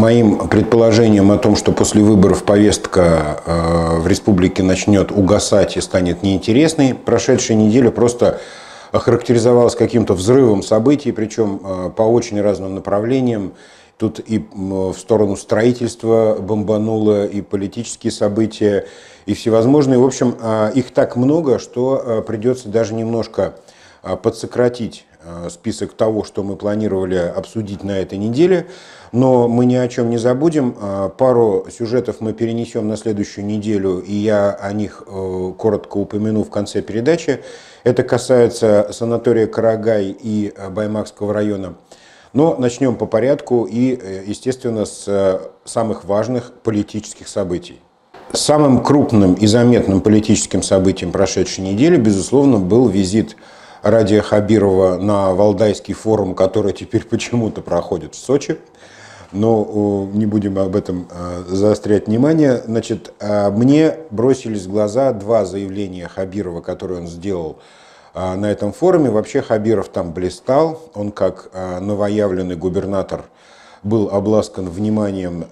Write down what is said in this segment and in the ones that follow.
Моим предположениям о том, что после выборов повестка э, в республике начнет угасать и станет неинтересной, прошедшая неделя просто охарактеризовалась каким-то взрывом событий, причем э, по очень разным направлениям. Тут и в сторону строительства бомбануло, и политические события, и всевозможные. В общем, э, их так много, что придется даже немножко подсократить список того, что мы планировали обсудить на этой неделе. Но мы ни о чем не забудем. Пару сюжетов мы перенесем на следующую неделю, и я о них э, коротко упомяну в конце передачи. Это касается санатория Карагай и э, Баймакского района. Но начнем по порядку и, э, естественно, с э, самых важных политических событий. Самым крупным и заметным политическим событием прошедшей недели, безусловно, был визит Радия Хабирова на Валдайский форум, который теперь почему-то проходит в Сочи. Но не будем об этом заострять внимание. Значит, мне бросились в глаза два заявления Хабирова, которые он сделал на этом форуме. Вообще Хабиров там блистал. Он как новоявленный губернатор был обласкан вниманием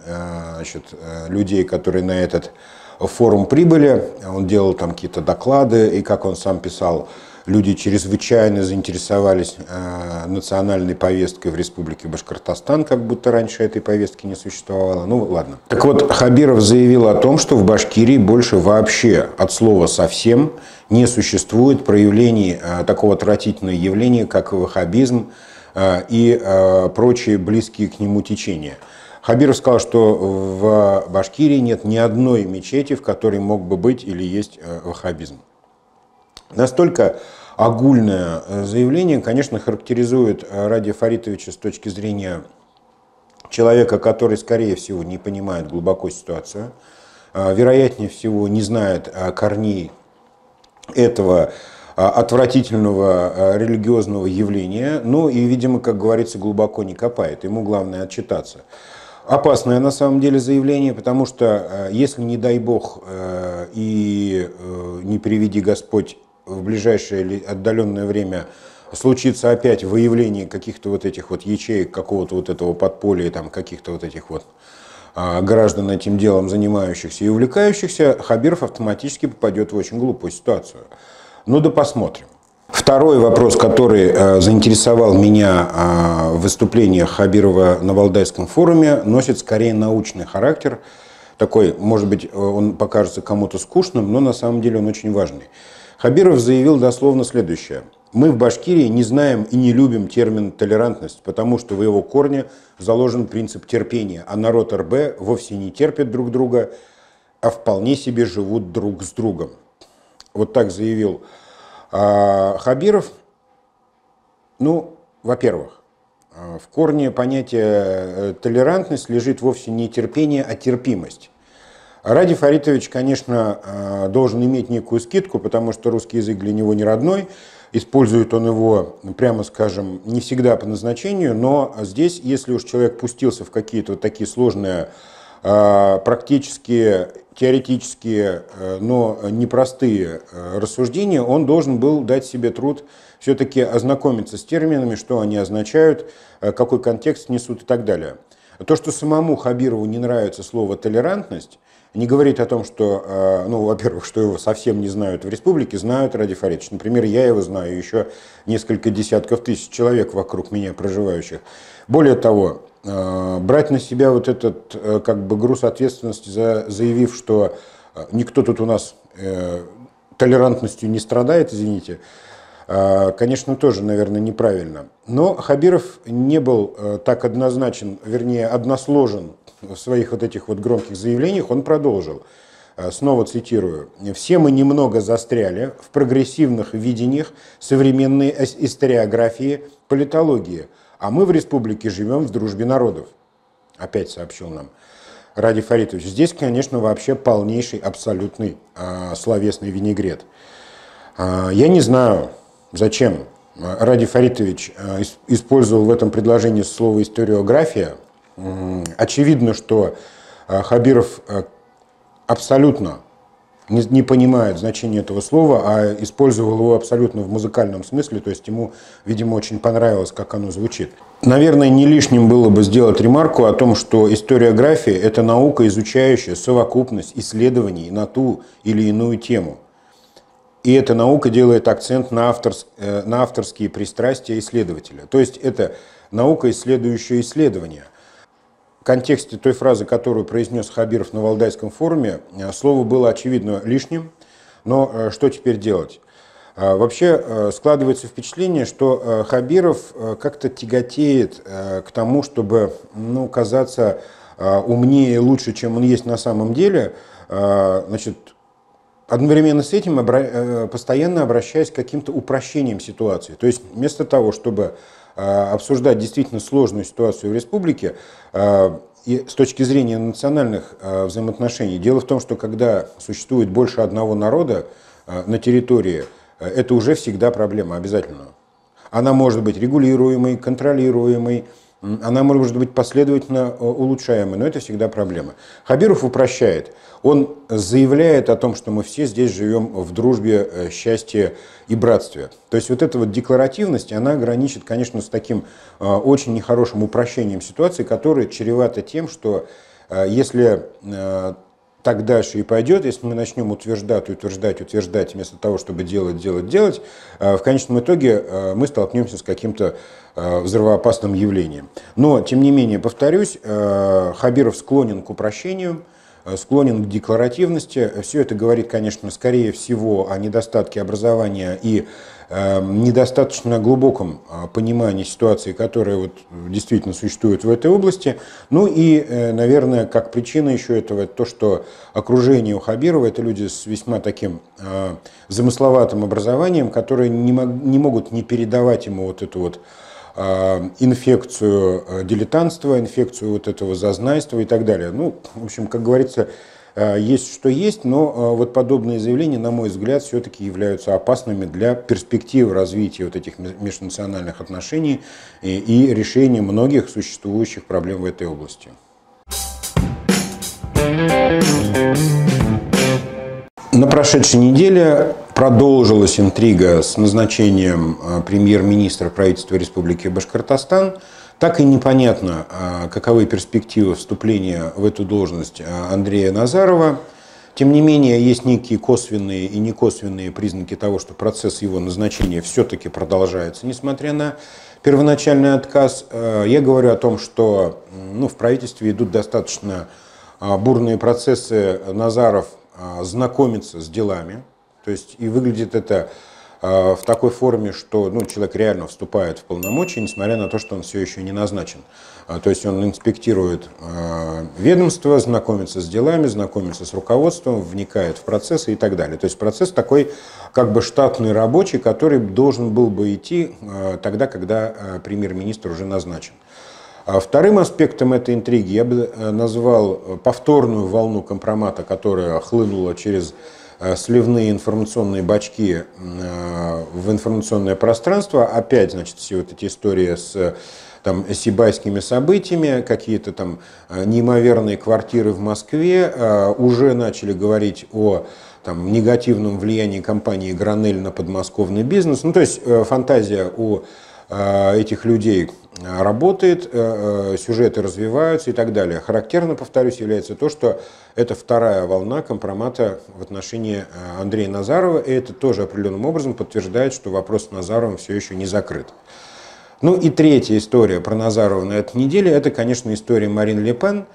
значит, людей, которые на этот форум прибыли. Он делал там какие-то доклады, и, как он сам писал, люди чрезвычайно заинтересовались э, национальной повесткой в Республике Башкортостан, как будто раньше этой повестки не существовало. Ну ладно. Так вот, Хабиров заявил о том, что в Башкирии больше вообще от слова совсем не существует проявлений э, такого отвратительного явления, как ваххабизм э, и прочие близкие к нему течения. Хабиров сказал, что в Башкирии нет ни одной мечети, в которой мог бы быть или есть ваххабизм. Настолько огульное э, заявление, конечно, характеризует э, Ради Фаритовича с точки зрения человека, который, скорее всего, не понимает глубоко ситуацию, э, вероятнее всего, не знает корней этого отвратительного религиозного явления, ну и, видимо, как говорится, глубоко не копает. Ему главное отчитаться. Опасное на самом деле заявление, потому что если, не дай бог, и не приведи Господь в ближайшее или отдаленное время случится опять выявление каких-то вот этих вот ячеек, какого-то вот этого подполья, там каких-то вот этих вот а, граждан этим делом занимающихся и увлекающихся, Хабиров автоматически попадет в очень глупую ситуацию. Ну да посмотрим. Второй вопрос, который э, заинтересовал меня э, выступлениях Хабирова на Валдайском форуме, носит скорее научный характер. Такой, может быть, он покажется кому-то скучным, но на самом деле он очень важный. Хабиров заявил дословно следующее. Мы в Башкирии не знаем и не любим термин «толерантность», потому что в его корне заложен принцип терпения, а народ РБ вовсе не терпит друг друга, а вполне себе живут друг с другом. Вот так заявил а, Хабиров. Ну, во-первых, а, в корне понятия э, толерантность лежит вовсе не терпение, а терпимость. Ради Фаритович, конечно, э, должен иметь некую скидку, потому что русский язык для него не родной. Использует он его, прямо скажем, не всегда по назначению, но здесь, если уж человек пустился в какие-то вот такие сложные э, практические, теоретические, э, но непростые рассуждения, он должен был дать себе труд все-таки ознакомиться с терминами, что они означают, какой контекст несут и так далее. То, что самому Хабирову не нравится слово «толерантность», не говорит о том, что, э, ну, во-первых, что его совсем не знают в республике, знают Ради Фаридович. Например, я его знаю, еще несколько десятков тысяч человек вокруг меня проживающих. Более того, э, брать на себя вот этот э, как бы груз ответственности, заявив, что никто тут у нас толерантностью не страдает, извините, конечно, тоже, наверное, неправильно. Но Хабиров не был так однозначен, вернее, односложен в своих вот этих вот громких заявлениях он продолжил. Э, снова цитирую. «Все мы немного застряли в прогрессивных видениях современной историографии политологии, а мы в республике живем в дружбе народов», опять сообщил нам Ради Фаритович. Здесь, конечно, вообще полнейший, абсолютный э, словесный винегрет. Э, я не знаю, зачем Ради Фаритович э, использовал в этом предложении слово «историография», Очевидно, что э, Хабиров э, абсолютно не, не понимает значение этого слова, а использовал его абсолютно в музыкальном смысле, то есть ему, видимо, очень понравилось, как оно звучит. Наверное, не лишним было бы сделать ремарку о том, что историография – это наука, изучающая совокупность исследований на ту или иную тему. И эта наука делает акцент на, авторс, э, на авторские пристрастия исследователя. То есть это наука, исследующая исследования – контексте той фразы, которую произнес Хабиров на Валдайском форуме, э, слово было очевидно лишним, но э, что теперь делать? Э, вообще складывается впечатление, что Хабиров как-то тяготеет к тому, чтобы ну, казаться умнее и лучше, чем он есть на самом деле. Значит, одновременно с этим постоянно обращаясь к каким-то упрощениям ситуации. То есть вместо того, чтобы обсуждать действительно сложную ситуацию в республике э, и с точки зрения национальных э, взаимоотношений. Дело в том, что когда существует больше одного народа на территории, это уже всегда проблема обязательно. Она может быть регулируемой, контролируемой, она может быть последовательно улучшаемой, но это всегда проблема. Хабиров упрощает – он заявляет о том, что мы все здесь живем в дружбе, э, счастье и братстве. То есть вот эта вот декларативность, она граничит, конечно, с таким э, очень нехорошим упрощением ситуации, которая чревата тем, что э, если так дальше и пойдет, если мы начнем утверждать, утверждать, утверждать, вместо того, чтобы делать, делать, делать, в конечном итоге мы столкнемся с каким-то взрывоопасным явлением. Но, тем не менее, повторюсь, Хабиров склонен к упрощению – Э, склонен к декларативности. Все это говорит, конечно, скорее всего о недостатке образования и э, недостаточно глубоком э, понимании ситуации, которая вот действительно существует в этой области. Ну и, наверное, как причина еще этого, то, что окружение у Хабирова – это люди с весьма таким замысловатым образованием, которые не, не могут не передавать ему вот эту вот Э, инфекцию э, дилетантства, инфекцию вот этого зазнайства и так далее. Ну, в общем, как говорится, э, есть что есть, но вот подобные заявления, на мой взгляд, все-таки являются опасными для перспектив развития вот этих межнациональных отношений и, и решения многих существующих проблем в этой области. На прошедшей неделе продолжилась интрига с назначением э, премьер-министра правительства Республики Башкортостан. Так и непонятно, э, каковы перспективы вступления в эту должность э, Андрея Назарова. Тем не менее, есть некие косвенные и некосвенные признаки того, что процесс его назначения все-таки продолжается, несмотря на первоначальный отказ. Я говорю о том, что ну, в правительстве идут достаточно бурные процессы. Назаров знакомится с делами, то есть и выглядит это а, в такой форме, что ну, человек реально вступает в полномочия, несмотря на то, что он все еще не назначен. А, то есть он инспектирует а, ведомство, знакомится с делами, знакомится с руководством, вникает в процессы и так далее. То есть процесс такой как бы штатный рабочий, который должен был бы идти тогда, когда премьер-министр уже назначен. Вторым аспектом этой интриги я бы э, назвал повторную волну компромата, которая хлынула через сливные информационные бачки э, в информационное пространство. Опять, значит, все вот эти истории с там, сибайскими событиями, какие-то там э, неимоверные квартиры в Москве, уже начали говорить о там, негативном влиянии компании «Гранель» на подмосковный бизнес. Ну, то есть фантазия у этих людей работает, сюжеты развиваются и так далее. Характерно, повторюсь, является то, что это вторая волна компромата в отношении э, Андрея Назарова, и это тоже определенным образом подтверждает, что вопрос с Назаровым все еще не закрыт. Ну и третья история про Назарова на этой неделе, это, конечно, история Марин Ле Пен.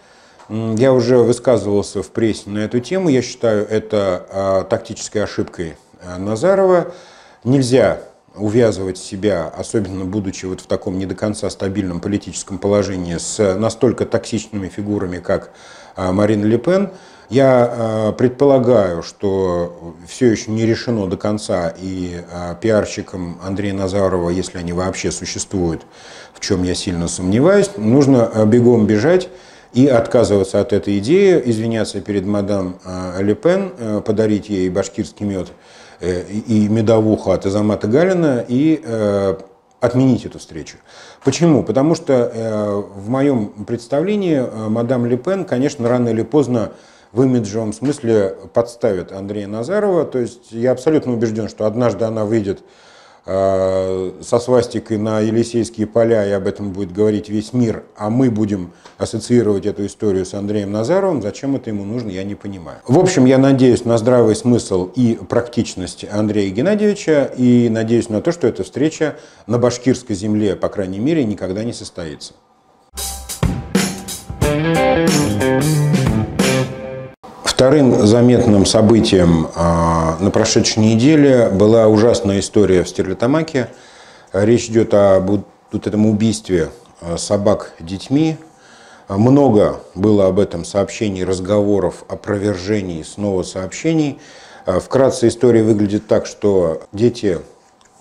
Я уже высказывался в прессе на эту тему. Я считаю это э, тактической ошибкой э, Назарова. Нельзя увязывать себя, особенно будучи вот в таком не до конца стабильном политическом положении, с настолько токсичными фигурами, как а, Марина Ле Пен. Я а, предполагаю, что все еще не решено до конца, и а, пиарщикам Андрея Назарова, если они вообще существуют, в чем я сильно сомневаюсь, нужно бегом бежать и отказываться от этой идеи, извиняться перед мадам Ле Пен, подарить ей башкирский мед и медовуху от Азамата Галина и э, отменить эту встречу. Почему? Потому что э, в моем представлении э, мадам Ле Пен, конечно, рано или поздно в имиджевом смысле подставит Андрея Назарова. То есть я абсолютно убежден, что однажды она выйдет э, со свастикой на Елисейские поля, и об этом будет говорить весь мир, а мы будем ассоциировать эту историю с Андреем Назаровым. Зачем это ему нужно, я не понимаю. В общем, я надеюсь на здравый смысл и практичность Андрея Геннадьевича, и надеюсь на то, что эта встреча на башкирской земле, по крайней мере, никогда не состоится. Вторым заметным событием а, на прошедшей неделе была ужасная история в Стерлитамаке. Речь идет об вот этом убийстве а, собак детьми. Много было об этом сообщений, разговоров, опровержений, снова сообщений. А, вкратце история выглядит так, что дети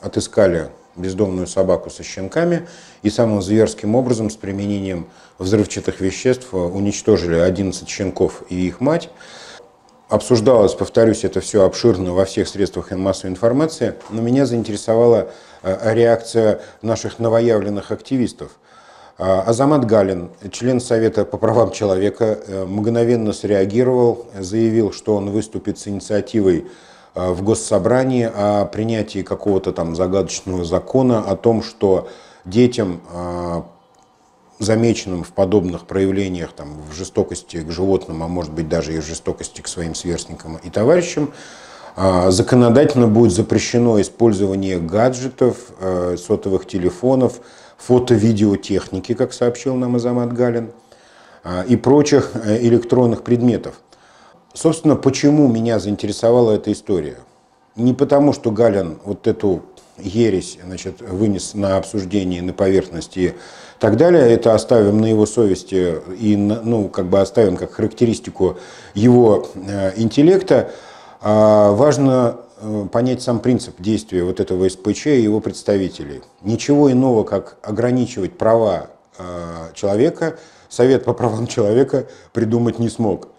отыскали бездомную собаку со щенками и самым зверским образом с применением взрывчатых веществ уничтожили 11 щенков и их мать. Обсуждалось, повторюсь, это все обширно во всех средствах массовой информации, но меня заинтересовала э, реакция наших новоявленных активистов. А, Азамат Галин, член Совета по правам человека, э, мгновенно среагировал, заявил, что он выступит с инициативой э, в Госсобрании о принятии какого-то там загадочного закона о том, что детям замеченным в подобных проявлениях, там, в жестокости к животным, а может быть даже и в жестокости к своим сверстникам и товарищам, а, законодательно будет запрещено использование гаджетов, э, сотовых телефонов, фото-видеотехники, как сообщил нам Азамат Галин, а, и прочих э, электронных предметов. Собственно, почему меня заинтересовала эта история? Не потому, что Галин вот эту ересь значит, вынес на обсуждение, на поверхность и так далее, это оставим на его совести и ну, как бы оставим как характеристику его э, интеллекта. А важно э, понять сам принцип действия вот этого СПЧ и его представителей. Ничего иного, как ограничивать права э, человека, Совет по правам человека придумать не смог.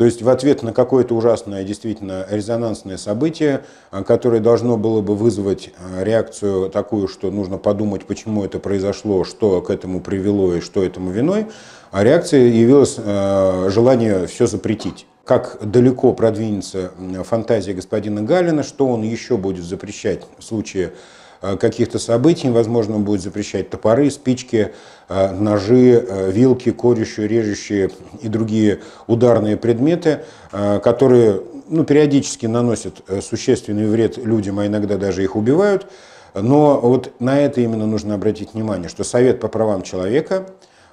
То есть в ответ на какое-то ужасное, действительно резонансное событие, а, которое должно было бы вызвать а, реакцию такую, что нужно подумать, почему это произошло, что к этому привело и что этому виной, а реакция явилась а, желание все запретить. Как далеко продвинется фантазия господина Галина, что он еще будет запрещать в случае каких-то событий, возможно, будет запрещать топоры, спички, э, ножи, э, вилки, корющие, режущие и другие ударные предметы, которые ну, периодически наносят существенный вред людям, а иногда даже их убивают. Но вот на это именно нужно обратить внимание, что Совет по правам человека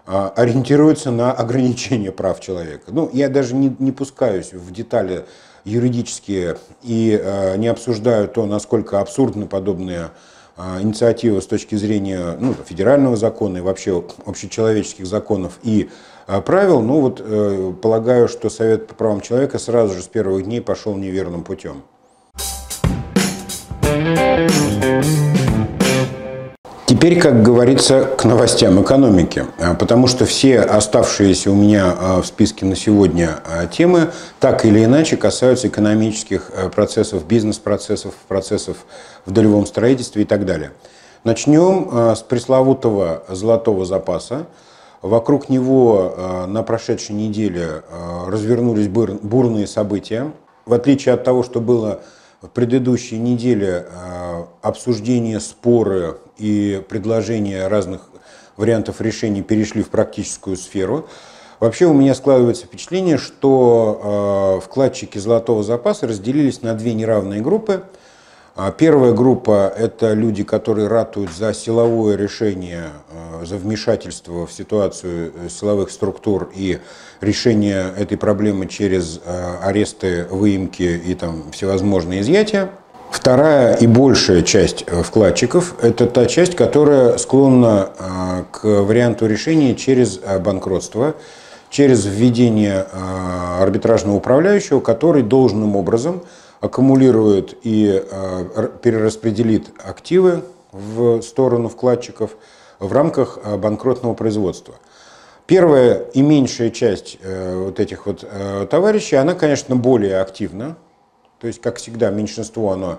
ориентируется на ограничение прав человека. Ну, я даже не, не пускаюсь в детали юридические и не обсуждаю то, насколько абсурдны подобные инициатива с точки зрения ну, федерального закона и вообще общечеловеческих законов и а, правил, ну вот э, полагаю, что Совет по правам человека сразу же с первых дней пошел неверным путем. Теперь, как говорится, к новостям экономики, а, потому что все оставшиеся у меня а, в списке на сегодня а, темы так или иначе касаются экономических процессов, бизнес-процессов, процессов в долевом строительстве и так далее. Начнем с пресловутого золотого запаса. Вокруг него на прошедшей неделе развернулись бурные события. В отличие от того, что было в предыдущей неделе обсуждение, споры и предложения разных вариантов решений перешли в практическую сферу. Вообще у меня складывается впечатление, что э, вкладчики золотого запаса разделились на две неравные группы. А первая группа – это люди, которые ратуют за силовое решение, э, за вмешательство в ситуацию э, силовых структур и решение этой проблемы через аресты, выемки и там, всевозможные изъятия. Вторая и большая часть э, вкладчиков – это та часть, которая склонна э, к варианту решения через э, банкротство, через введение арбитражного управляющего, который должным образом аккумулирует и перераспределит активы в сторону вкладчиков в рамках банкротного производства. Первая и меньшая часть вот этих вот товарищей, она, конечно, более активна, то есть, как всегда, меньшинство, оно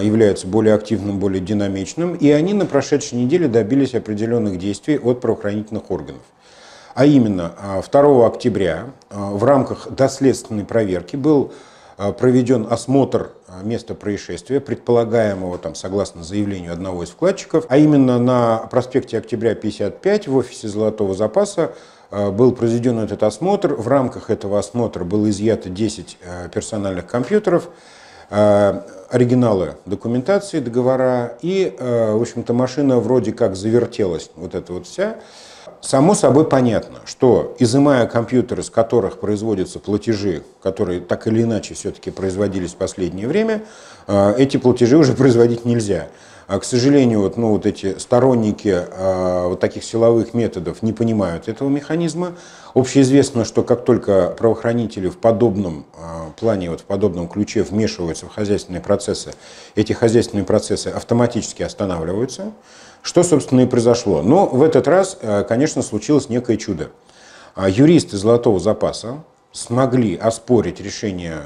является более активным, более динамичным, и они на прошедшей неделе добились определенных действий от правоохранительных органов. А именно, 2 октября в рамках доследственной проверки был проведен осмотр места происшествия, предполагаемого, там, согласно заявлению одного из вкладчиков, а именно на проспекте Октября 55 в офисе Золотого запаса был произведен этот осмотр. В рамках этого осмотра было изъято 10 персональных компьютеров, Э, оригиналы документации, договора, и, э, в общем-то, машина вроде как завертелась, вот эта вот вся. Само собой понятно, что изымая компьютеры, с которых производятся платежи, которые так или иначе все-таки производились в последнее время, э, эти платежи уже производить нельзя. А, к сожалению, вот, ну, вот эти сторонники а, вот таких силовых методов не понимают этого механизма. Общеизвестно, что как только правоохранители в подобном а, плане, вот в подобном ключе вмешиваются в хозяйственные процессы, эти хозяйственные процессы автоматически останавливаются. Что, собственно, и произошло. Но в этот раз, конечно, случилось некое чудо. Юристы Золотого запаса смогли оспорить решение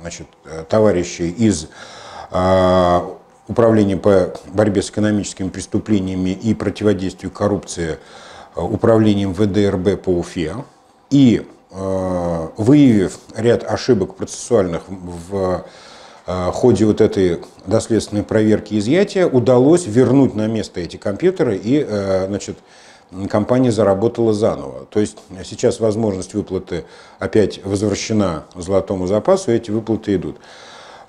значит, товарищей из Управление по борьбе с экономическими преступлениями и противодействию коррупции э, управлением ВДРБ по Уфе. И э, выявив ряд ошибок процессуальных в э, ходе вот этой доследственной проверки изъятия, удалось вернуть на место эти компьютеры и значит, компания заработала заново. То есть сейчас возможность выплаты опять возвращена золотому запасу, и эти выплаты идут.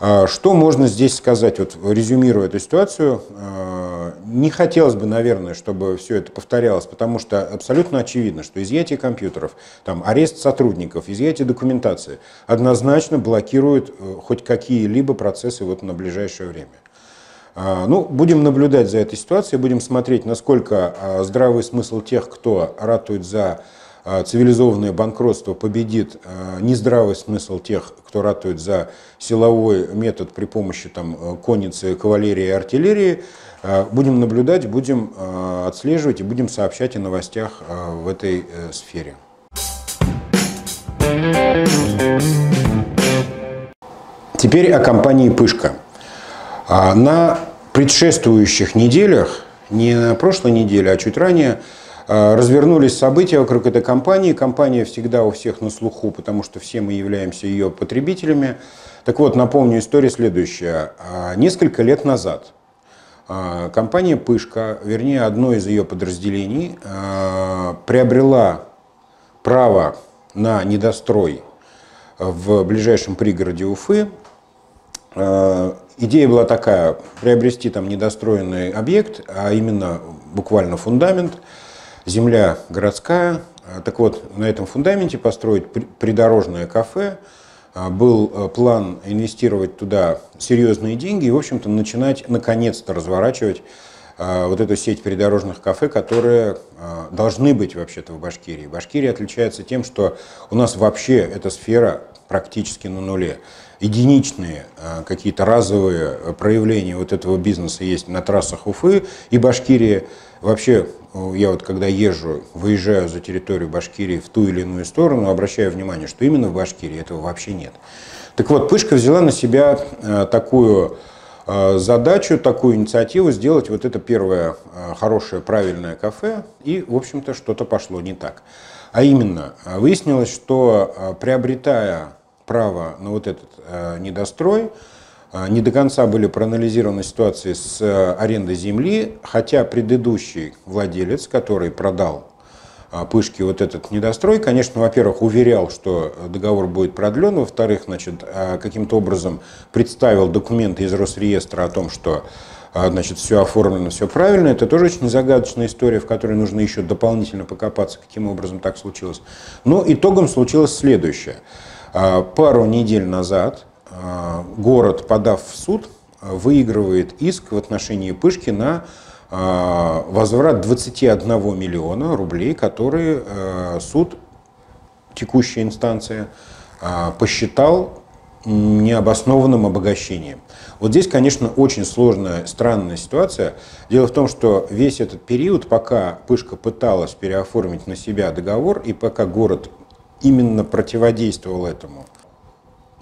А, что можно здесь сказать, вот резюмируя эту ситуацию? А, не хотелось бы, наверное, чтобы все это повторялось, потому что абсолютно очевидно, что изъятие компьютеров, там, арест сотрудников, изъятие документации однозначно блокирует э, хоть какие-либо процессы вот на ближайшее время. А, ну, будем наблюдать за этой ситуацией, будем смотреть, насколько здравый смысл тех, кто ратует за цивилизованное банкротство победит а, нездравый смысл тех, кто ратует за силовой метод при помощи там, э, конницы, кавалерии и артиллерии, а, будем наблюдать, будем отслеживать и будем сообщать о новостях в этой э, сфере. Теперь о компании «Пышка». На предшествующих неделях, не на прошлой неделе, а чуть ранее, а, развернулись события вокруг этой компании. Компания всегда у всех на слуху, потому что все мы являемся ее потребителями. Так вот, напомню, история следующая. А, несколько лет назад а, компания «Пышка», вернее, одно из ее подразделений, приобрела право на недострой в ближайшем пригороде Уфы. Идея была такая, приобрести там недостроенный объект, а именно буквально фундамент – земля городская. А, так вот, на этом фундаменте построить придорожное кафе. А, был э, план инвестировать туда серьезные деньги и, в общем-то, начинать наконец-то разворачивать а, вот эту сеть придорожных кафе, которые должны быть вообще-то в Башкирии. Башкирия отличается тем, что у нас вообще эта сфера практически на нуле. Единичные какие-то разовые проявления вот этого бизнеса есть на трассах Уфы и Башкирии. Вообще я вот когда езжу, выезжаю за территорию Башкирии в ту или иную сторону, обращаю внимание, что именно в Башкирии этого вообще нет. Так вот, Пышка взяла на себя э, такую э, задачу, такую инициативу сделать вот это первое э, хорошее, правильное кафе, и, в общем-то, что-то пошло не так. А именно, выяснилось, что приобретая право на вот этот недострой, не до конца были проанализированы ситуации с э, арендой земли, хотя предыдущий владелец, который продал а, Пышки вот этот недострой, конечно, во-первых, уверял, что договор будет продлен, во-вторых, значит, а, каким-то образом представил документы из Росреестра о том, что значит, все оформлено, все правильно. Это тоже очень загадочная история, в которой нужно еще дополнительно покопаться, каким образом так случилось. Но итогом случилось следующее. Пару недель назад а, город, подав в суд, выигрывает иск в отношении Пышки на а, возврат 21 миллиона рублей, которые а, суд, текущая инстанция, посчитал необоснованным обогащением. Вот здесь, конечно, очень сложная, странная ситуация. Дело в том, что весь этот период, пока Пышка пыталась переоформить на себя договор, и пока город именно противодействовал этому,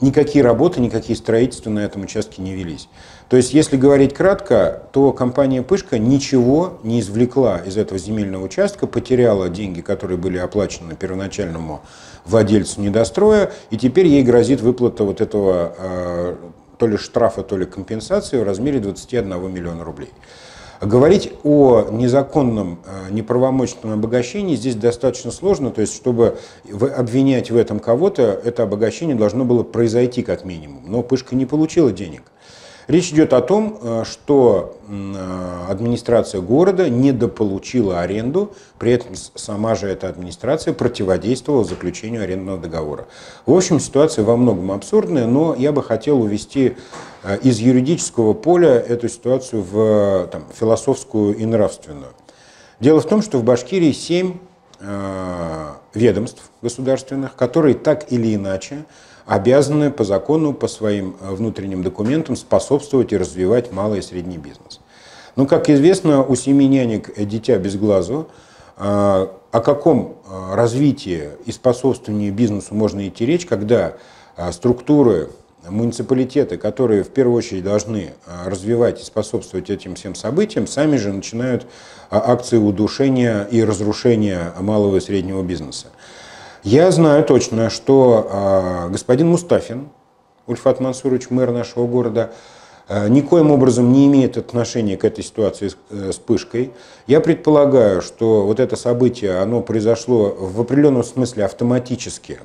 никакие работы, никакие строительства на этом участке не велись. То есть, если говорить кратко, то компания «Пышка» ничего не извлекла из этого земельного участка, потеряла деньги, которые были оплачены первоначальному владельцу недостроя, и теперь ей грозит выплата вот этого э, то ли штрафа, то ли компенсации в размере 21 миллиона рублей. Говорить о незаконном, э, неправомочном обогащении здесь достаточно сложно, то есть чтобы обвинять в этом кого-то, это обогащение должно было произойти как минимум, но Пышка не получила денег. Речь идет о том, э, что э, администрация города недополучила аренду, при этом сама же эта администрация противодействовала заключению арендного договора. В общем, ситуация во многом абсурдная, но я бы хотел увести э, из юридического поля эту ситуацию в там, философскую и нравственную. Дело в том, что в Башкирии семь ведомств государственных, которые так или иначе обязаны по закону, по своим э, внутренним документам способствовать и развивать малый и средний бизнес. Но, как известно, у семи нянек дитя без глазу. Э, о каком э, развитии и способствовании бизнесу можно идти речь, когда структуры, муниципалитеты, которые в первую очередь должны развивать и способствовать этим всем событиям, сами же начинают акции удушения и разрушения малого и среднего бизнеса. Я знаю точно, что э, господин Мустафин, Ульфат Мансурович, мэр нашего города, э, никоим образом не имеет отношения к этой ситуации с, э, с Пышкой. Я предполагаю, что вот это событие, оно произошло в определенном смысле автоматически,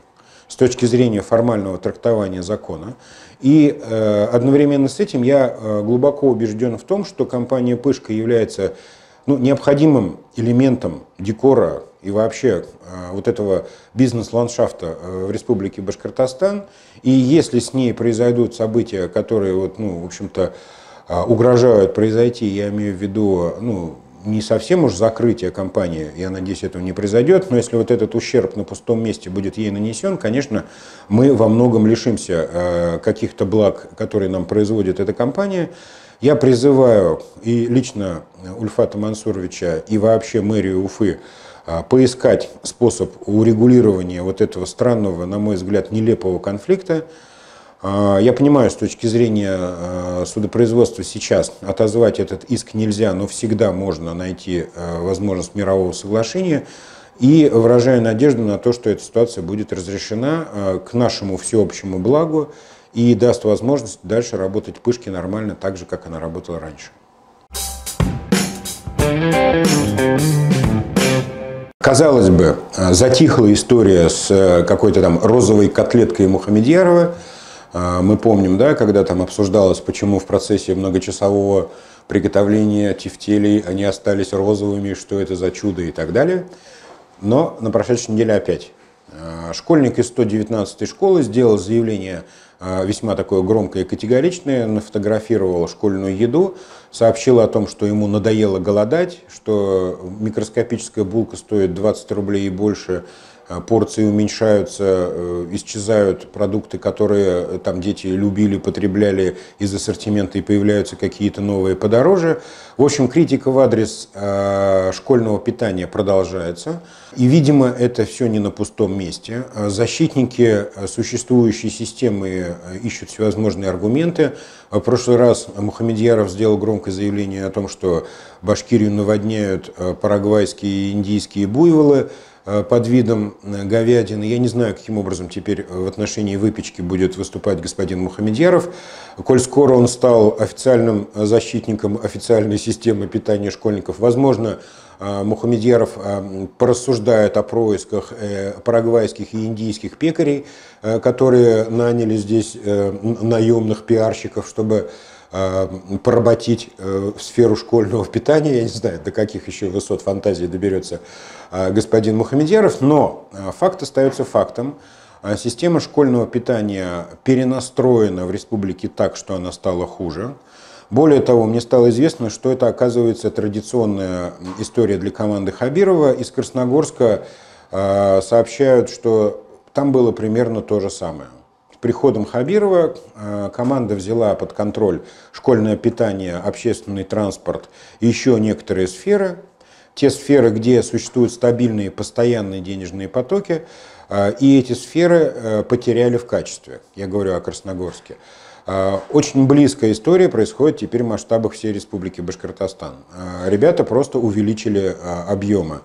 с точки зрения формального трактования закона. И э, одновременно с этим я э, глубоко убежден в том, что компания «Пышка» является ну, необходимым элементом декора и вообще э, вот этого бизнес-ландшафта э, в Республике Башкортостан. И если с ней произойдут события, которые, вот, ну, в общем-то, э, угрожают произойти, я имею в виду, ну, не совсем уж закрытие компании, я надеюсь, этого не произойдет, но если вот этот ущерб на пустом месте будет ей нанесен, конечно, мы во многом лишимся каких-то благ, которые нам производит эта компания. Я призываю и лично Ульфата Мансуровича, и вообще мэрию Уфы поискать способ урегулирования вот этого странного, на мой взгляд, нелепого конфликта. А, я понимаю, с точки зрения а, судопроизводства сейчас отозвать этот иск нельзя, но всегда можно найти возможность мирового соглашения. И выражаю надежду на то, что эта ситуация будет разрешена к нашему всеобщему благу и даст возможность дальше работать пышки нормально, так же, как она работала раньше. Казалось бы, э, затихла история с э, какой-то там розовой котлеткой Мухамедьярова. Э, мы помним, да, когда там обсуждалось, почему в процессе многочасового приготовления тефтелей они остались розовыми, что это за чудо и так далее. Но на прошедшей неделе опять. Школьник из 119 школы сделал заявление весьма такое громкое и категоричное, нафотографировал школьную еду, сообщил о том, что ему надоело голодать, что микроскопическая булка стоит 20 рублей и больше, порции уменьшаются, э, исчезают продукты, которые э, там дети любили, потребляли из ассортимента и появляются какие-то новые подороже. В общем, критика в адрес э, школьного питания продолжается. И, видимо, это все не на пустом месте. Защитники существующей системы ищут всевозможные аргументы. В прошлый раз Мухаммедьяров сделал громкое заявление о том, что Башкирию наводняют парагвайские и индийские буйволы. Э, под видом э, говядины. Я не знаю, каким образом теперь э, в отношении выпечки будет выступать господин Мухамедьяров. Коль скоро он стал официальным защитником официальной системы питания школьников, возможно, Мухамедьяров порассуждает о происках парагвайских и индийских пекарей, которые наняли здесь наемных пиарщиков, чтобы поработить в сферу школьного питания. Я не знаю, до каких еще высот фантазии доберется Э, господин Мухамедьяров, но э, факт остается фактом. Э, система школьного питания перенастроена в республике так, что она стала хуже. Более того, мне стало известно, что это оказывается традиционная история для команды Хабирова. Из Красногорска сообщают, что там было примерно то же самое. Приходом Хабирова команда взяла под контроль школьное питание, общественный транспорт и еще некоторые сферы – те сферы, где существуют стабильные, постоянные денежные потоки, и эти сферы потеряли в качестве. Я говорю о Красногорске. Очень близкая история происходит теперь в масштабах всей Республики Башкортостан. Ребята просто увеличили объемы.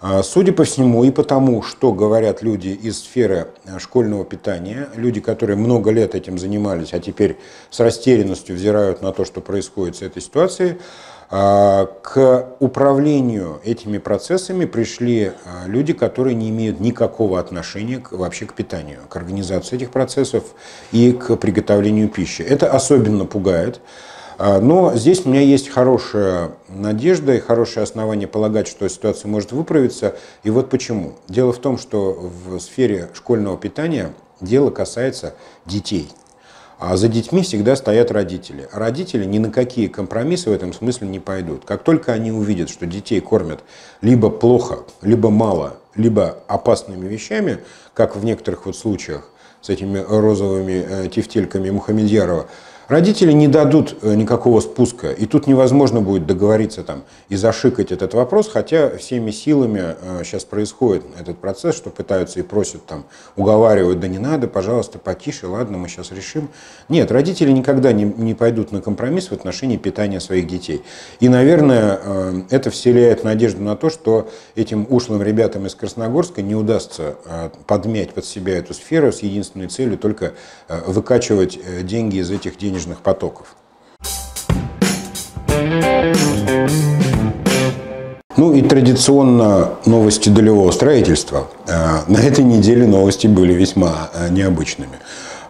А, судя по всему и потому, что говорят люди из сферы э, школьного питания, люди, которые много лет этим занимались, а теперь с растерянностью взирают на то, что происходит с этой ситуацией, а, к управлению этими процессами пришли а, люди, которые не имеют никакого отношения вообще к питанию, к организации этих процессов и к приготовлению пищи. Это особенно пугает. А, но здесь у меня есть хорошая надежда и хорошее основание полагать, что ситуация может выправиться. И вот почему. Дело в том, что в сфере школьного питания дело касается детей. А за детьми всегда стоят родители. Родители ни на какие компромиссы в этом смысле не пойдут. Как только они увидят, что детей кормят либо плохо, либо мало, либо опасными вещами, как в некоторых вот случаях с этими розовыми э, тефтельками Мухаммедьярова, Родители не дадут э, никакого спуска, и тут невозможно будет договориться там и зашикать этот вопрос, хотя всеми силами сейчас э, происходит этот процесс, что пытаются и просят там, уговаривают, да не надо, пожалуйста, потише, ладно, мы сейчас решим. Нет, родители никогда не, не пойдут на компромисс в отношении питания своих детей. И, наверное, э, это вселяет надежду на то, что этим ушлым ребятам из Красногорска не удастся подмять под себя эту сферу с единственной целью только выкачивать деньги из этих денег денежных потоков. Ну и традиционно новости долевого строительства. Э, на этой неделе новости были весьма э, необычными.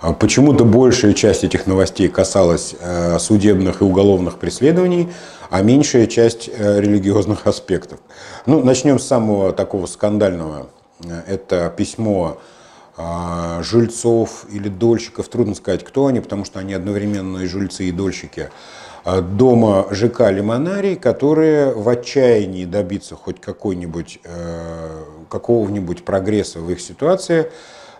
А почему-то большая часть этих новостей касалась э, судебных и уголовных преследований, а меньшая часть религиозных аспектов. Ну, начнем с самого такого скандального. Это письмо жильцов или дольщиков, трудно сказать, кто они, потому что они одновременно и жильцы, и дольщики, а, дома ЖК «Лимонарий», которые в отчаянии добиться хоть какой-нибудь, э, какого-нибудь прогресса в их ситуации,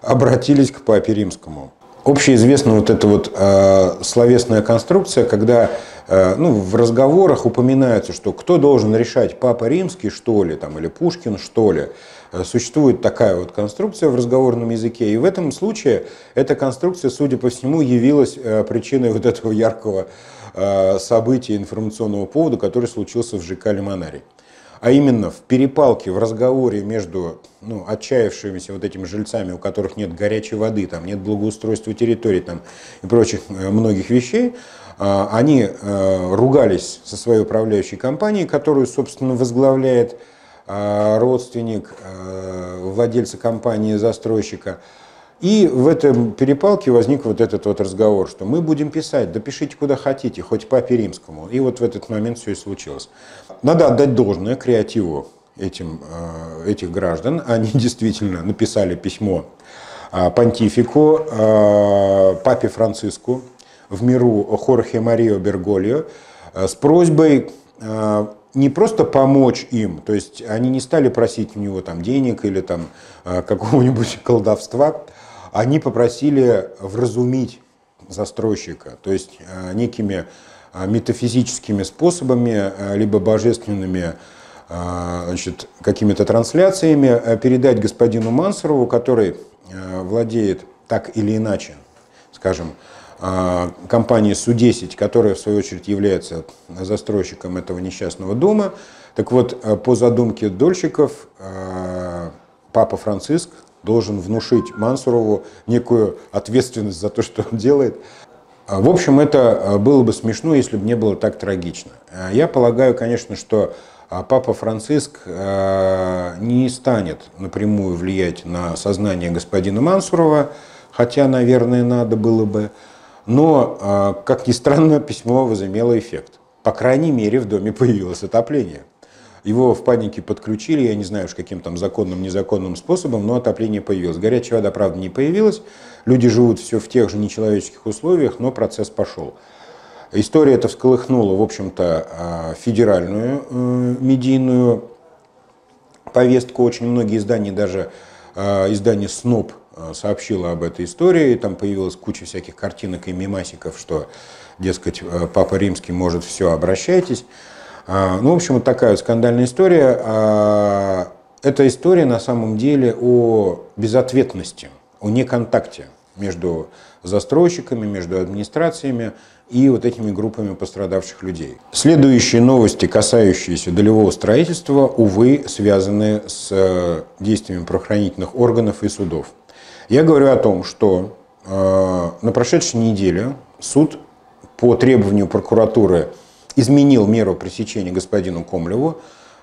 обратились к Папе Римскому. Общеизвестна вот эта вот э, словесная конструкция, когда ну, в разговорах упоминается, что кто должен решать, Папа Римский, что ли, там, или Пушкин, что ли. Э, существует такая вот конструкция в разговорном языке. И в этом случае эта конструкция, судя по всему, явилась э, причиной вот этого яркого э, события информационного повода, который случился в ЖК «Лимонарий». А именно в перепалке, в разговоре между ну, отчаявшимися вот этими жильцами, у которых нет горячей воды, там, нет благоустройства территорий там, и прочих многих вещей, они ругались со своей управляющей компанией, которую, собственно, возглавляет а, родственник а, владельца компании, застройщика. И в этом перепалке возник вот этот вот разговор, что мы будем писать, да пишите куда хотите, хоть папе римскому. И вот в этот момент все и случилось. Надо отдать должное креативу этим, а, этих граждан. Они действительно написали письмо понтифику, папе Франциску, в миру Хорхе Марио Бергольо, с просьбой не просто помочь им, то есть они не стали просить у него там денег или там э, какого-нибудь колдовства, они попросили вразумить застройщика, то есть э, некими э, метафизическими способами, либо божественными значит, какими-то трансляциями передать господину Мансорову, который владеет так или иначе, скажем, компании Су-10, которая в свою очередь является застройщиком этого несчастного дома. Так вот, э, по задумке дольщиков, э, папа Франциск должен внушить Мансурову некую ответственность за то, что он делает. А, в общем, это э, было бы смешно, если бы не было так трагично. Я полагаю, конечно, что папа Франциск не станет напрямую влиять на сознание господина Мансурова, хотя, наверное, надо было бы. Но, а, как ни странно, письмо возымело эффект. По крайней мере, в доме появилось отопление. Его в панике подключили, я не знаю уж каким там законным, незаконным способом, но отопление появилось. Горячая вода, правда, не появилась. Люди живут все в тех же нечеловеческих условиях, но процесс пошел. История эта всколыхнула, в общем-то, а, федеральную э, медийную повестку. Очень многие издания, даже а, издание СНОП сообщила об этой истории, там появилась куча всяких картинок и мемасиков, что, дескать, э, Папа Римский может все, обращайтесь. А, ну, в общем, вот такая вот скандальная история. А, эта история на самом деле о безответности, о неконтакте между застройщиками, между администрациями и вот этими группами пострадавших людей. Следующие новости, касающиеся долевого строительства, увы, связаны с э, действиями правоохранительных органов и судов. Я говорю о том, что э, на прошедшей неделе суд по требованию прокуратуры изменил меру пресечения господину Комлеву,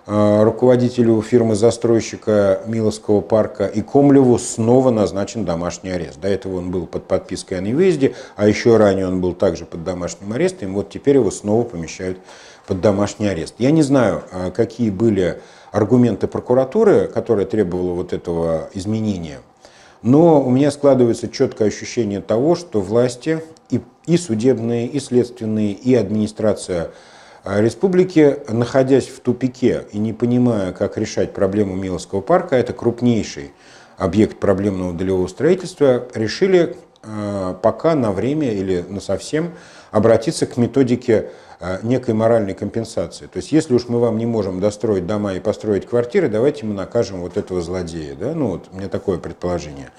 э, руководителю фирмы-застройщика Миловского парка, и Комлеву снова назначен домашний арест. До этого он был под подпиской о невыезде, а еще ранее он был также под домашним арестом, и вот теперь его снова помещают под домашний арест. Я не знаю, э, какие были аргументы прокуратуры, которая требовала вот этого изменения – но у меня складывается четкое ощущение того, что власти и, и судебные, и следственные, и администрация а, республики, находясь в тупике и не понимая, как решать проблему Миловского парка, это крупнейший объект проблемного долевого строительства, решили а, пока на время или на совсем обратиться к методике а, некой моральной компенсации. То есть, если уж мы вам не можем достроить дома и построить квартиры, давайте мы накажем вот этого злодея. Да? Ну, вот у меня такое предположение.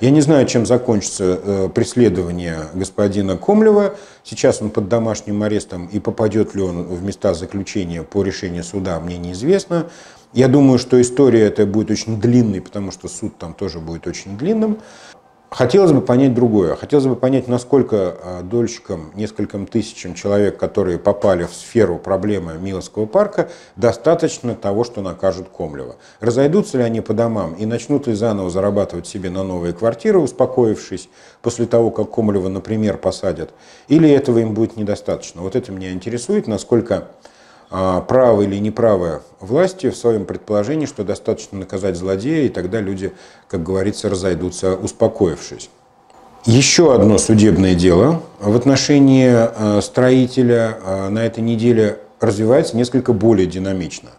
Я не знаю, чем закончится э, преследование господина Комлева. Сейчас он под домашним арестом, и попадет ли он в места заключения по решению суда, мне неизвестно. Я думаю, что история эта будет очень длинной, потому что суд там тоже будет очень длинным. Хотелось бы понять другое. Хотелось бы понять, насколько а, дольщикам, нескольким тысячам человек, которые попали в сферу проблемы Миловского парка, достаточно того, что накажут Комлева. Разойдутся ли они по домам и начнут ли заново зарабатывать себе на новые квартиры, успокоившись после того, как Комлева, например, посадят, или этого им будет недостаточно. Вот это меня интересует, насколько а, правы или неправы власти в своем предположении, что достаточно наказать злодея, и тогда люди, как говорится, разойдутся, успокоившись. Еще одно судебное дело в отношении а, строителя а, на этой неделе развивается несколько более динамично.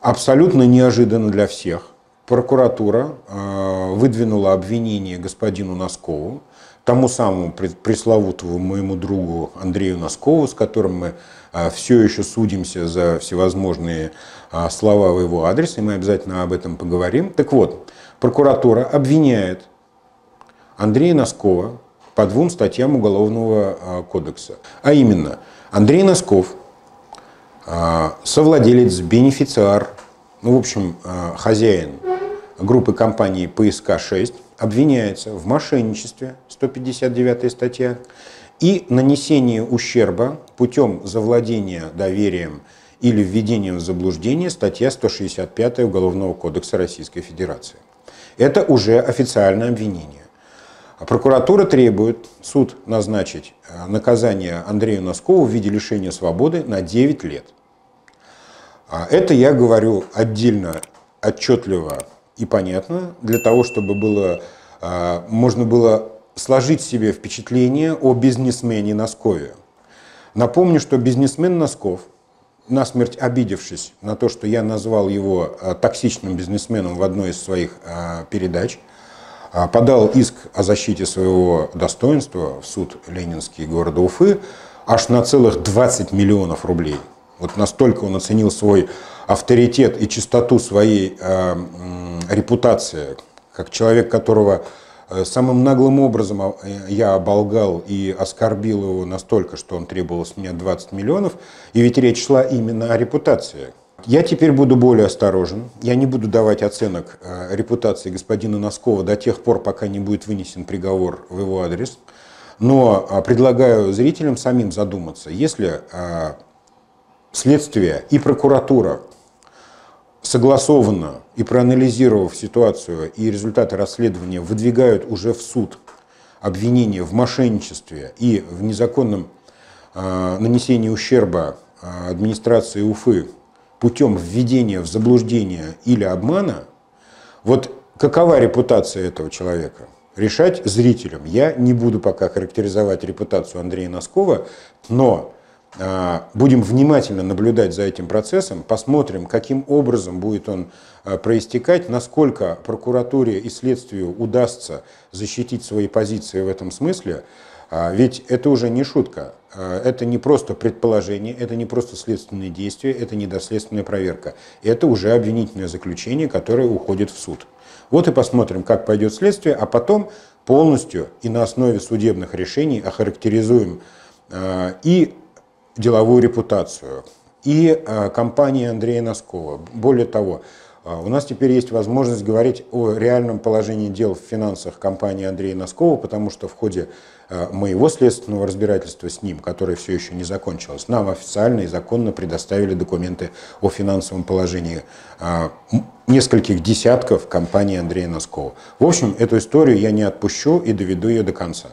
Абсолютно неожиданно для всех. Прокуратура выдвинула обвинение господину Носкову, тому самому пресловутому моему другу Андрею Носкову, с которым мы а, все еще судимся за всевозможные а, слова в его адрес, и мы обязательно об этом поговорим. Так вот, прокуратура обвиняет Андрея Носкова по двум статьям Уголовного а, кодекса. А именно, Андрей Носков, совладелец, бенефициар, ну, в общем, хозяин группы компании ПСК-6, обвиняется в мошенничестве, 159 статья, и нанесение ущерба путем завладения доверием или введением в заблуждение статья 165 Уголовного кодекса Российской Федерации. Это уже официальное обвинение. А прокуратура требует суд назначить э, наказание Андрею Носкову в виде лишения свободы на 9 лет. А это я говорю отдельно, отчетливо и понятно, для того, чтобы было, э, можно было сложить себе впечатление о бизнесмене Носкове. Напомню, что бизнесмен Носков, насмерть обидевшись на то, что я назвал его э, токсичным бизнесменом в одной из своих э, передач, подал иск о защите своего достоинства в суд Ленинский города Уфы аж на целых 20 миллионов рублей. Вот настолько он оценил свой авторитет и чистоту своей э, репутации, как человек, которого Э, самым наглым образом а, я оболгал и оскорбил его настолько, что он требовал с меня 20 миллионов, и ведь речь шла именно о репутации. Я теперь буду более осторожен. Я не буду давать оценок э, репутации господина Носкова до тех пор, пока не будет вынесен приговор в его адрес. Но а, предлагаю зрителям самим задуматься, если а, следствие и прокуратура согласованно и проанализировав ситуацию и результаты расследования, выдвигают уже в суд обвинения в мошенничестве и в незаконном э, нанесении ущерба э, администрации Уфы путем введения в заблуждение или обмана, вот какова репутация этого человека? Решать зрителям. Я не буду пока характеризовать репутацию Андрея Носкова, но будем внимательно наблюдать за этим процессом, посмотрим, каким образом будет он а, проистекать, насколько прокуратуре и следствию удастся защитить свои позиции в этом смысле. А, ведь это уже не шутка. А, это не просто предположение, это не просто следственные действия, это не доследственная проверка. Это уже обвинительное заключение, которое уходит в суд. Вот и посмотрим, как пойдет следствие, а потом полностью и на основе судебных решений охарактеризуем а, и деловую репутацию, и компании Андрея Носкова. Более того, а, у нас теперь есть возможность говорить о реальном положении дел в финансах компании Андрея Носкова, потому что в ходе а, моего следственного разбирательства с ним, которое все еще не закончилось, нам официально и законно предоставили документы о финансовом положении нескольких десятков компаний Андрея Носкова. В общем, эту историю я не отпущу и доведу ее до конца.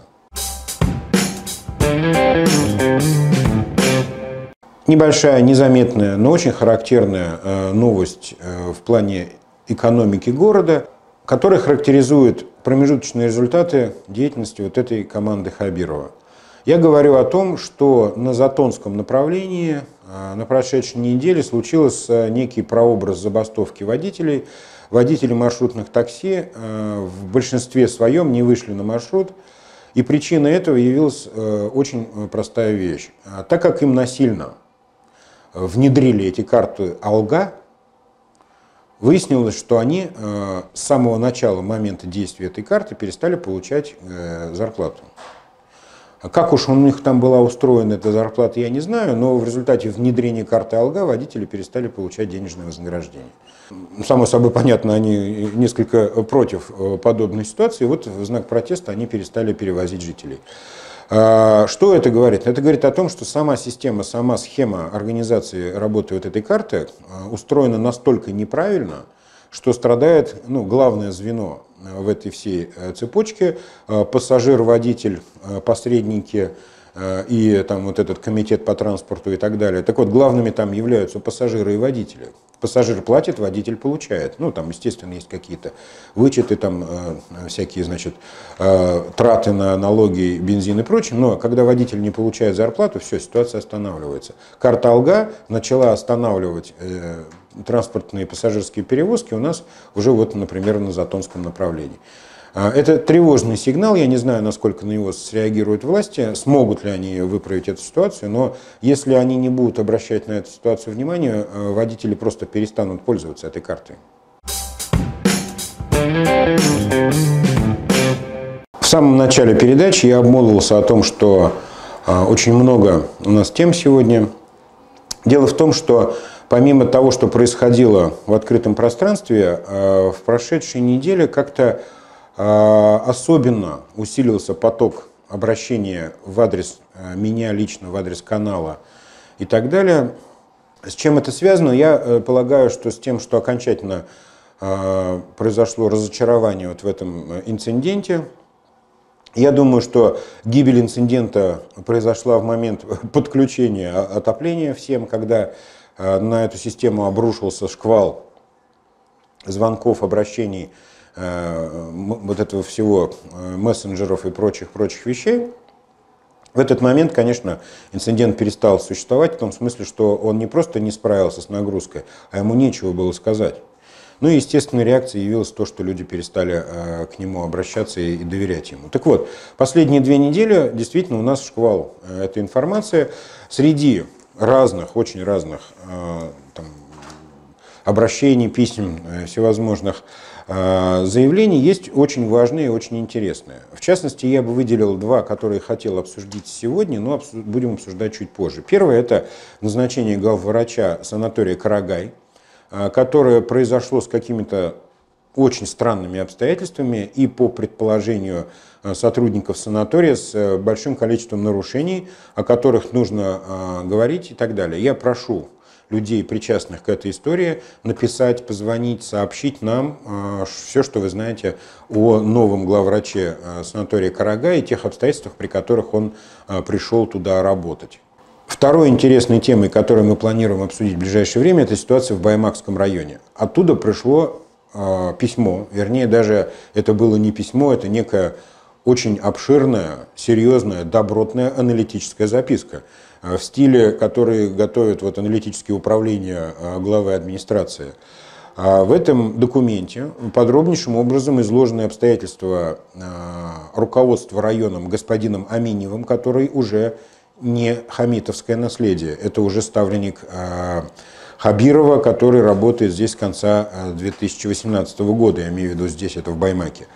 Небольшая, незаметная, но очень характерная э, новость э, в плане экономики города, которая характеризует промежуточные результаты деятельности вот этой команды Хабирова. Я говорю о том, что на Затонском направлении э, на прошедшей неделе случился некий прообраз забастовки водителей. Водители маршрутных такси в большинстве своем не вышли на маршрут, и причиной этого явилась очень простая вещь. Так как им насильно внедрили эти карты Алга, выяснилось, что они э, с самого начала момента действия этой карты перестали получать э, зарплату. Как уж у них там была устроена эта зарплата, я не знаю, но в результате внедрения карты Алга водители перестали получать денежное вознаграждение. Само собой понятно, они несколько против э, подобной ситуации, вот в знак протеста они перестали перевозить жителей. А, что это говорит? Это говорит о том, что сама система, сама схема организации работы вот этой карты а, устроена настолько неправильно, что страдает ну, главное звено в этой всей э, цепочке, а, пассажир, водитель, посредники и там вот этот комитет по транспорту и так далее. Так вот, главными там являются пассажиры и водители. Пассажир платит, водитель получает. Ну, там, естественно, есть какие-то вычеты, там, э, всякие, значит, э, траты на налоги, бензин и прочее. Но когда водитель не получает зарплату, все, ситуация останавливается. Карта Алга начала останавливать э, транспортные пассажирские перевозки у нас уже вот, например, на Затонском направлении. А, это тревожный сигнал, я не знаю, насколько на него среагируют власти, смогут ли они выправить эту ситуацию, но если они не будут обращать на эту ситуацию внимание, э, водители просто перестанут пользоваться этой картой. В самом начале передачи я обмолвился о том, что э, очень много у нас тем сегодня. Дело в том, что помимо того, что происходило в открытом пространстве, э, в прошедшей неделе как-то особенно усилился поток обращения в адрес э, меня лично, в адрес канала и так далее. С чем это связано? Я э, полагаю, что с тем, что окончательно э, произошло разочарование вот в этом инциденте. Я думаю, что гибель инцидента произошла в момент подключения отопления всем, когда на эту систему обрушился шквал звонков, обращений вот этого всего э, мессенджеров и прочих-прочих вещей, в этот момент, конечно, инцидент перестал существовать в том смысле, что он не просто не справился с нагрузкой, а ему нечего было сказать. Ну и естественной реакцией явилось то, что люди перестали э, к нему обращаться и, и доверять ему. Так вот, последние две недели действительно у нас шквал э, этой информации. Среди разных, очень разных э, там, обращений, писем э, всевозможных заявлений есть очень важные и очень интересные. В частности, я бы выделил два, которые хотел обсудить сегодня, но будем обсуждать чуть позже. Первое – это назначение главврача санатория «Карагай», а, которое произошло с какими-то очень странными обстоятельствами и по предположению а, сотрудников санатория с э, большим количеством нарушений, о которых нужно говорить и так далее. Я прошу людей, причастных к этой истории, написать, позвонить, сообщить нам э, все, что вы знаете о новом главвраче э, санатория Карага и тех обстоятельствах, при которых он э, пришел туда работать. Второй интересной темой, которую мы планируем обсудить в ближайшее время, это ситуация в Баймакском районе. Оттуда пришло письмо, вернее даже это было не письмо, это некая очень обширная, серьезная, добротная аналитическая записка в стиле, который готовят вот аналитические управления главы администрации. А в этом документе подробнейшим образом изложены обстоятельства а, руководства районом господином Аминевым, который уже не хамитовское наследие, это уже ставленник а, Хабирова, который работает здесь с конца 2018 года, я имею в виду здесь, это в Баймаке.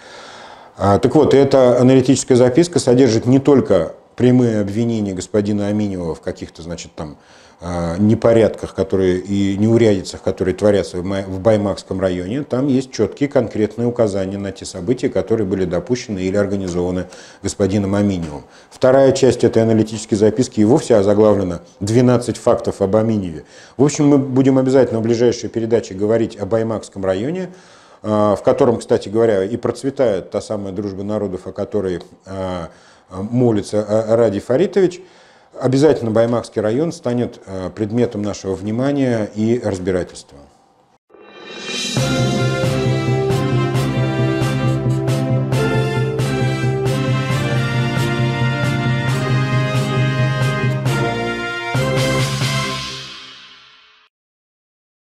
Так вот, эта аналитическая записка содержит не только прямые обвинения господина Аминева в каких-то, значит, там а, непорядках, которые и неурядицах, которые творятся в Баймакском районе, там есть четкие конкретные указания на те события, которые были допущены или организованы господином Аминевым. Вторая часть этой аналитической записки и вовсе озаглавлена «12 фактов об Аминеве». В общем, мы будем обязательно в ближайшей передаче говорить о Баймакском районе, а, в котором, кстати говоря, и процветает та самая дружба народов, о которой а, молится Ради Фаритович – Обязательно Баймакский район станет э, предметом нашего внимания и разбирательства. Thank you